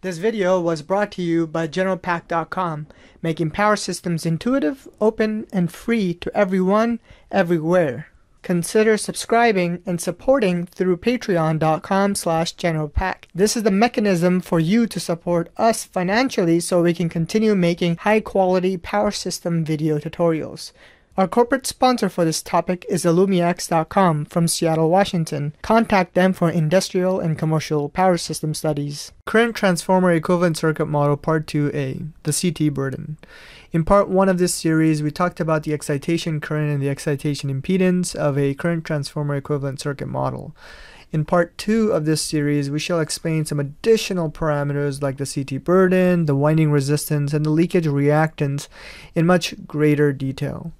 This video was brought to you by GeneralPAC.com, making power systems intuitive, open, and free to everyone, everywhere. Consider subscribing and supporting through patreon.com slash generalpac. This is the mechanism for you to support us financially so we can continue making high quality power system video tutorials. Our corporate sponsor for this topic is AllumiaX.com from Seattle, Washington. Contact them for industrial and commercial power system studies. Current Transformer Equivalent Circuit Model Part 2A, the CT burden. In part 1 of this series, we talked about the excitation current and the excitation impedance of a current transformer equivalent circuit model. In part 2 of this series, we shall explain some additional parameters like the CT burden, the winding resistance, and the leakage reactance in much greater detail.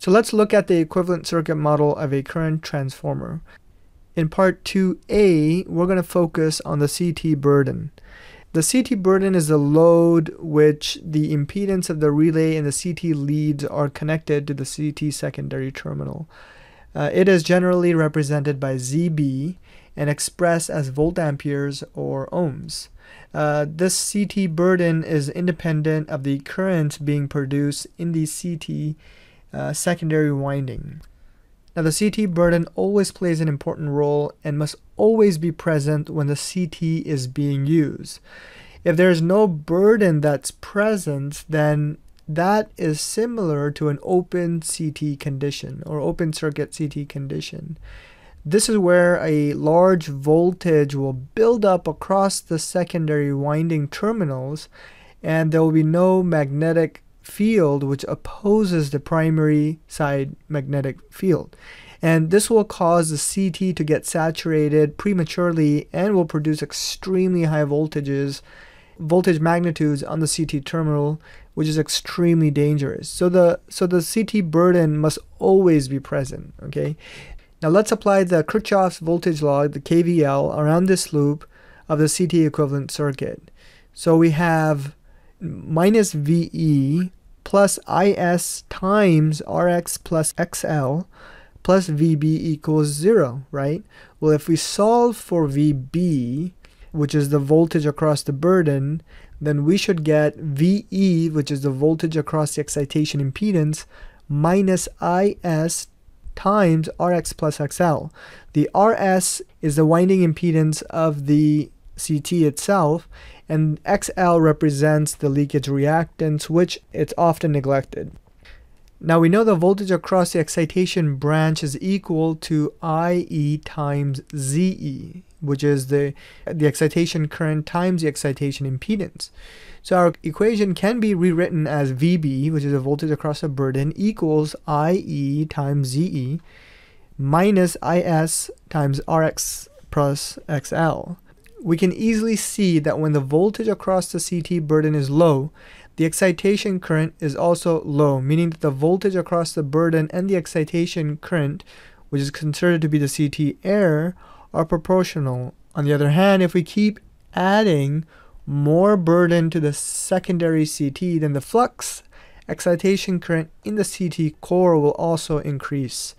So let's look at the equivalent circuit model of a current transformer. In part 2a, we're going to focus on the CT burden. The CT burden is the load which the impedance of the relay and the CT leads are connected to the CT secondary terminal. Uh, it is generally represented by ZB and expressed as volt amperes or ohms. Uh, this CT burden is independent of the current being produced in the CT uh, secondary winding. Now, the CT burden always plays an important role and must always be present when the CT is being used. If there is no burden that's present, then that is similar to an open CT condition or open circuit CT condition. This is where a large voltage will build up across the secondary winding terminals and there will be no magnetic field which opposes the primary side magnetic field. And this will cause the CT to get saturated prematurely and will produce extremely high voltages, voltage magnitudes on the CT terminal, which is extremely dangerous. So the so the CT burden must always be present. Okay. Now let's apply the Kirchhoff's voltage law, the KVL, around this loop of the CT equivalent circuit. So we have minus VE plus IS times RS plus XL plus VB equals 0, right? Well, if we solve for VB, which is the voltage across the burden, then we should get VE, which is the voltage across the excitation impedance, minus IS times RS plus XL. The RS is the winding impedance of the CT itself, and XL represents the leakage reactance, which it's often neglected. Now we know the voltage across the excitation branch is equal to IE times ZE, which is the, the excitation current times the excitation impedance. So our equation can be rewritten as VB, which is the voltage across a burden, equals IE times ZE minus IS times RS plus XL we can easily see that when the voltage across the CT burden is low, the excitation current is also low, meaning that the voltage across the burden and the excitation current, which is considered to be the CT error, are proportional. On the other hand, if we keep adding more burden to the secondary CT, then the flux excitation current in the CT core will also increase.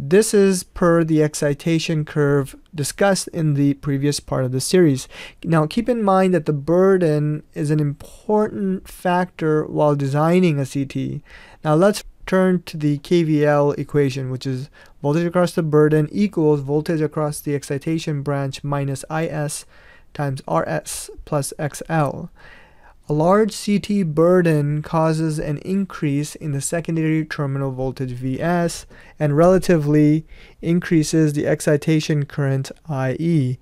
This is per the excitation curve discussed in the previous part of the series. Now keep in mind that the burden is an important factor while designing a CT. Now let's turn to the KVL equation, which is voltage across the burden equals voltage across the excitation branch minus IS times RS plus XL. A large CT burden causes an increase in the secondary terminal voltage Vs and relatively increases the excitation current IE.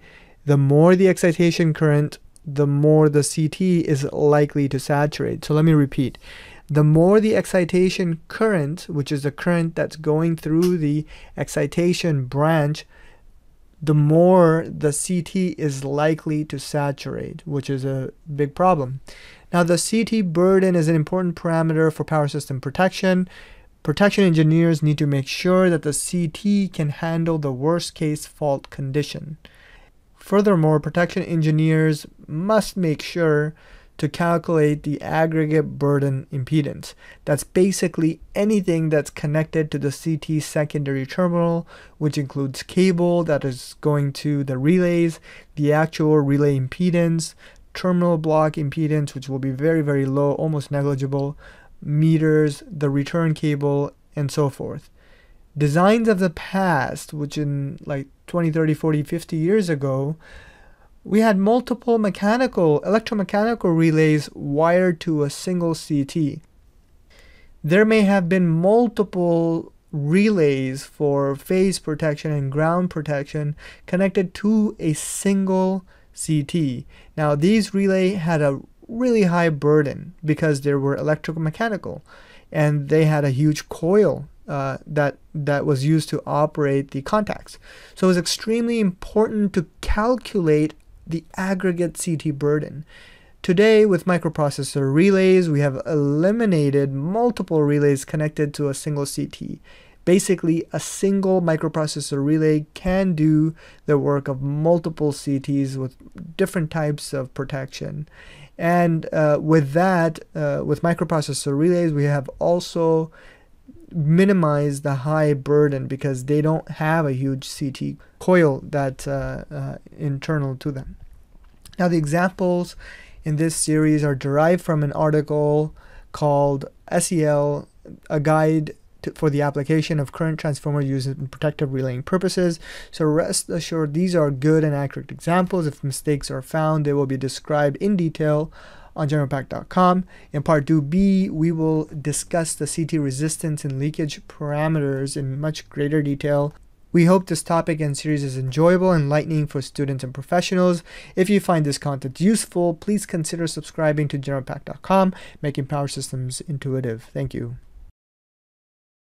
The more the excitation current, the more the CT is likely to saturate. So let me repeat. The more the excitation current, which is the current that's going through the excitation branch, the more the CT is likely to saturate, which is a big problem. Now, the CT burden is an important parameter for power system protection. Protection engineers need to make sure that the CT can handle the worst case fault condition. Furthermore, protection engineers must make sure to calculate the aggregate burden impedance. That's basically anything that's connected to the CT secondary terminal, which includes cable that is going to the relays, the actual relay impedance, terminal block impedance, which will be very, very low, almost negligible, meters, the return cable, and so forth. Designs of the past, which in like 20, 30, 40, 50 years ago, we had multiple mechanical, electromechanical relays wired to a single CT. There may have been multiple relays for phase protection and ground protection connected to a single CT. Now, these relay had a really high burden because they were electromechanical and they had a huge coil uh, that that was used to operate the contacts. So it was extremely important to calculate the aggregate CT burden. Today, with microprocessor relays, we have eliminated multiple relays connected to a single CT. Basically, a single microprocessor relay can do the work of multiple CTs with different types of protection. And uh, with that, uh, with microprocessor relays, we have also minimized the high burden because they don't have a huge CT coil that's uh, uh, internal to them. Now, the examples in this series are derived from an article called SEL, a guide for the application of current transformer used in protective relaying purposes. So rest assured, these are good and accurate examples. If mistakes are found, they will be described in detail on generalpac.com. In part 2b, we will discuss the CT resistance and leakage parameters in much greater detail. We hope this topic and series is enjoyable and enlightening for students and professionals. If you find this content useful, please consider subscribing to generalpac.com, making power systems intuitive. Thank you.